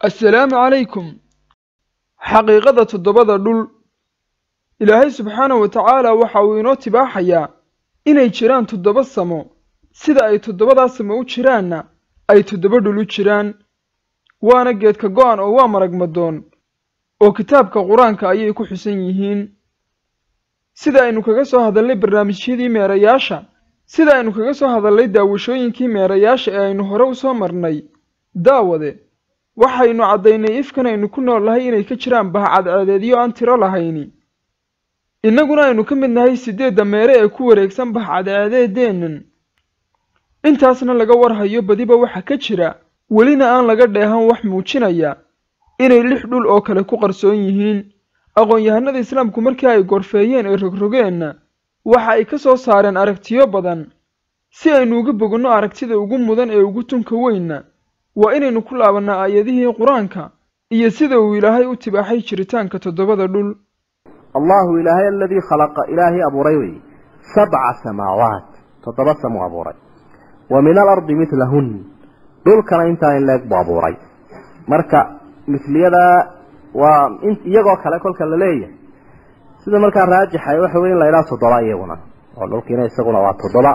assalaamu calaykum xaqiiqada toddobada dhul. Ilaahay subxaanahu wa tacaala waxa uu inoo tibaaxayaa inay jiraan toddoba samo. Sida ay toddobadaa samo u jiraanna ay toddoba dhul u jiraan. Waana geedka go'an oo waa marag madoon oo kitaabka qur'aanka ayay ku xusan yihiin. Sida aynu kaga soo hadalnay barnaamijyadii meerayaasha sida aynu kaga soo hadalnay daawashooyinkii meerayaasha ee aynu hore u soo marnay daawade waxaynu caddaynay ifkan aynu ku nool nahay inay ka jiraan bahcadceedeedyo aan tiro lahayni. Innaguna aynu ka mid nahay siddeedda meere ee ku wareegsan bahcadceedeedeennan intaasna laga warhayo badiba waxa ka jira welina aan laga dheehan wax muujinaya inay lix dhul oo kale ku qarsoon yihiin. Aqoon-yahanada islaamku markii ay gorfeeyeen ee rogrogeenna waxa ay ka soo saareen aragtiyo badan. Si aynu uga boganno aragtida ugu mudan ee ugu tunka weynna waa inaynu ku laabannaa aayadihii qur'aanka iyo sida uu ilaahay u tibaaxay jiritaanka toddobada dhul. Allahu ilaahay aladii khalaqa ilaahay abuuray wey. Sabca samaawaat. Toddoba samuu abuuray. Wa min alardi midlahun dhulkana intaa in leeg buu abuuray. Marka misliyada waa iyagoo kale kolka la leeyahay. Sida markaa raajixa waxa wey in la idhaha toddoba iyaguna. Oo dhulkiina isaguna waa toddoba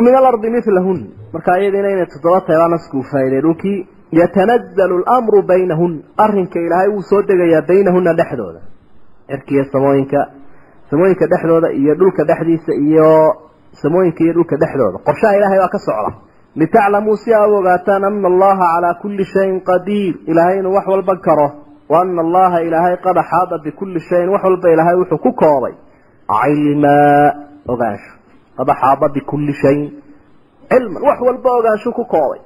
min alardi milahun marka iyadiina inay toddoba tahay baa nasku faa'iday dhulkii yatanazalu lamru baynahun. Arrinka ilaahay wuu soo degayaa baynahuna dhexdooda. Cirkiiyo samooyinka samooyinka dhexdooda iyo dhulka dhexdiisa iyo samooyinka iyo dhulka dhexdooda. Qorshaha ilaahay baa ka socda. Litaclamuu si aa u ogaataan ana allaha calaa kulli shayin qadiir. Ilaahay inuu wax walba karo wa ana allaha ilaahay qad axaada bikulli shayin. Wax walba ilaahay wuxuu ku koobay. Cilmaa ogaansho qad axaada bikulli shayin cilman wax walba ogaansho ku koobay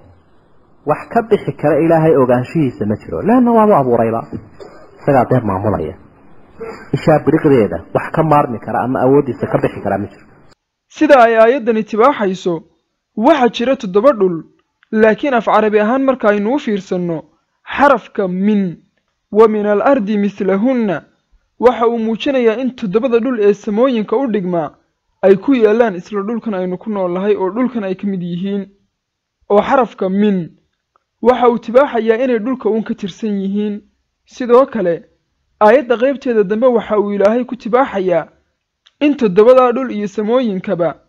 wax ka bixi kara ilaahay ogaanshihiisa ma jiro leanna waabu abuurayba isagaa deer maamulaya ishaa biriqdeeda wax ka maarmi kara ama awooddiisa ka bixi karaa ma jiro sida ay aayaddani tibaaxayso waxaa jira toddoba dhul laakiin af carabi ahaan markaaynu u fiirsanno xarafka min wa min al ardi mislahunna waxa uu muujinayaa in toddobada dhul ee samooyinka u dhigmaa ay ku yaallaan isla dhulkan aynu ku nool nahay oo dhulkan ay ka mid yihiin oo xarafka min waxa uu tibaaxayaa inay dhulka uun ka tirsan yihiin. Sidoo kale aayadda qaybteeda dambe waxa uu ilaahay ku tibaaxayaa in toddobadaa dhul iyo samooyinkaba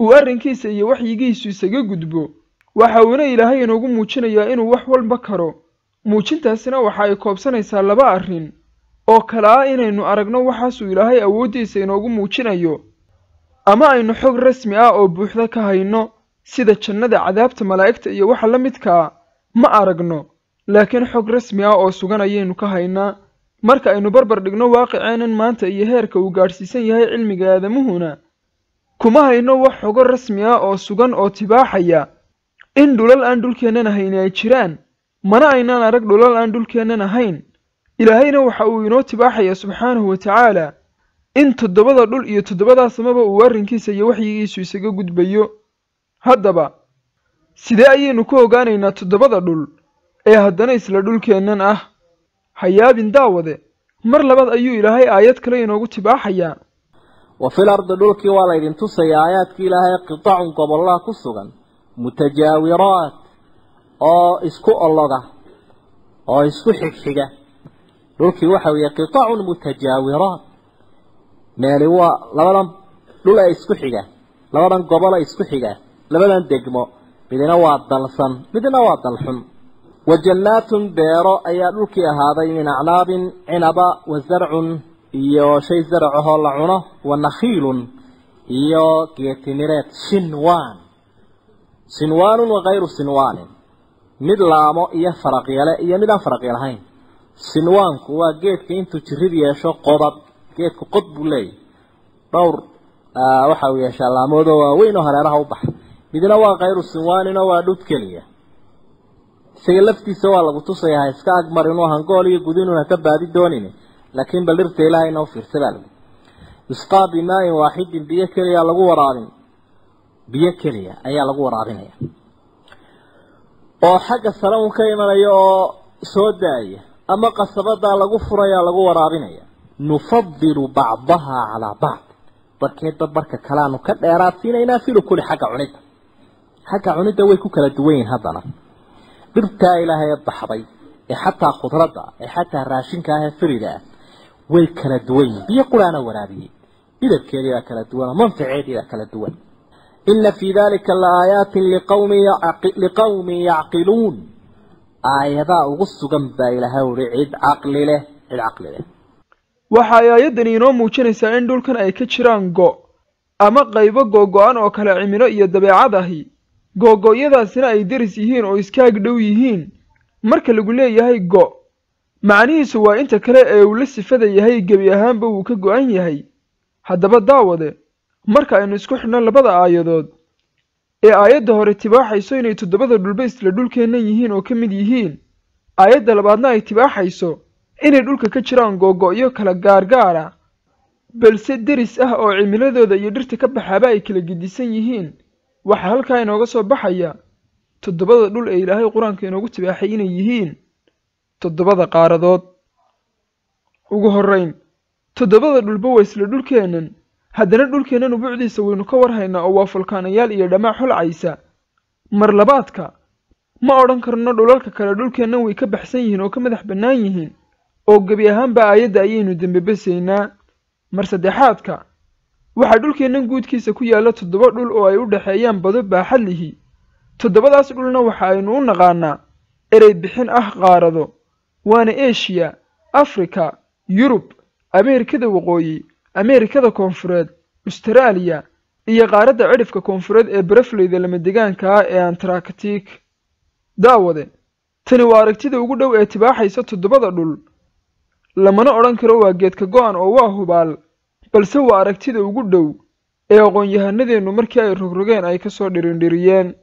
uu arrinkiisa iyo waxyigiisu isaga gudbo. Waxa uuna ilaahay inoogu muujinayaa inuu wax walba karo. Muujintaasina waxa ay koobsanaysaa laba arrin oo kale ah inaynu aragno waxaasuu ilaahay awooddiisa inoogu muujinayo ama aynu xog rasmi ah oo buuxda ka hayno sida jannada cadaabta malaa'igta iyo waxa la midkaa ma aragno. Laakiin xog rasmi ah oo sugan ayaynu ka haynaa. Marka aynu barbar dhigno waaqiceenan maanta iyo heerka uu gaadhsiisan yahay cilmiga aadamuhuna kuma hayno wax xogo rasmi ah oo sugan oo tibaaxaya. In dhulal aan dhulkeennan ahayn ay jiraan mana aynaan arag dhulal aan dhulkeennan ahayn ilaahayna waxa uu inoo tibaaxaya subxaanahu wa tacaala in toddobada dhul iyo toddobadaa samaba uu arrinkiisa iyo waxyigiisu isaga gudbayo. Haddaba sidee ayaynu ku ogaanaynaa toddobada dhul ee haddana isla dhulkeennan ah? Hayaabin daawade mar labaad ayuu ilaahay aayad kale inoogu tibaaxayaa. Wa fil ardi dhulkii waa laydin tusaya aayaadkii ilaahay qitacun gobollaha ku sugan mutajaawiraat oo isku ologa oo isku xigxiga. Dhulkii waxa weeye qitacun mutajaawiraat meeli waa labadan dhul ee isku xiga. Labadan gobol ee isku xiga. Labadan degmo. Midna waa dalsan midna waa dalxun. Wa jannaatun beero ayaa dhulkii ahaaday min acnaabin cinaba wa zarcun iyo shay zaracahoo la cuno wa nakhiilun iyo geetimireed sinwaan. Sinwaanun wakayru sinwaanin. Mid laamo iyo faraqyale iyo mid aan faraqya lahayn sinwaanku waa geedka intuu jirid yeesho qodad geedku qod buu leeyahy dhowr waxa uu yeeshaa laamoodoo waaweyn oo hareeraha u baxa midna waa kayru sinwaaninoo waa dhud keliya. Isaga laftiisa waa lagu tusaya ha iska agmar inuu hangool iyo gudinuna ka baadi doonin laakiin bal dhirta ilaahay inoo fiirsa baa lagu. Yusqaa bimaayin waaxidin biyo keliya lagu waraabin biyo keliya ayaa lagu waraabinaya oo xagga sare un ka imanaya oo soo daaya ama qasabadaa lagu furaya lagu waraabinaya nufadilu bacdaha calaa bacd. Barkeedba barka kaleanu ka dheeraad siinaynaa filukuli xagga cunidda. Xagga cunidda way ku kala duwan yihiin haddana. Dhirtaa ilaahay baxday ee xataa khudradda ee xataa raashinka ah ee firida ah way kala duwan yihiin biyo quraana waraabiyey. Midabkeedii baa kala duwan oo manfaceedii baa kala duwan. Ina fii dalika laaaayaatin liqawmin yacqiluun. Aayadaa ugu sugan baa ilahay uhi cid caqli leh cid caqli leh waxa ay aayaddani inoo muujinaysaa in dhulkan ay ka jiraan go' ama qaybo googo-an oo kale cimilo iyo dabeecad ahi. Googo-yadaasina ay deris yihiin oo iskaag dhow yihiin. Marka lagu leeyahay go' macnihiisu waa inta kale ee uu la sifada yahay gebi ahaanba wuu ka go-an yahay. Haddaba daawade marka aynu isku xidhno labada aayadood ee aayadda hore tibaaxayso inay toddobada dhulba isla dhulkeennan yihiin oo ka mid yihiin aayadda labaadna ay tibaaxayso inay dhulka ka jiraan googo-yo kala gaargaara balse deris ah oo cimiladooda iyo dhirta ka baxaaba ay kala gedisan yihiin. Waxaa halkaa inooga soo baxaya toddobada dhul ee ilaahay qur'aanka inoogu tibaaxay inay yihiin toddobada qaaradood. Ugu horrayn toddobada dhulba waa isla dhulkeennan haddana dhulkeennan ubuucdiisa waynu ka warhaynaa oo waa fulkaanayaal iyo dhamaac xulcaysa mar labaadka ma odhan karno dhulalka kale dhulkeennan way ka baxsan yihiin oo ka madax bannaan yihiin oo gebi ahaanba aayadda ayaynu dembebesaynaa mar saddexaadka waxaa dhulkeennan guudkiisa ku yaalla toddoba dhul oo ay u dhexeeyaan bado baaxad lihi toddobadaas dhulna waxa aynu u naqaanaa erey bixin ah qaarado waana eshiya afrika yurub ameerikada waqooyi ameerikada koonfureed ustaraaliya iyo qaaradda cidhifka koonfureed ee barafleyda lamadegaanka ah ee antaractic daawade tani waa aragtida ugu dhow ee tibaaxaysa toddobada dhul lamana odhan karo waa geedka go-an oo waa hubaal balse waa aragtida ugu dhow ee aqoon-yahanadeennu markii ay rogrogeen ay ka soo dhirindhiriyeen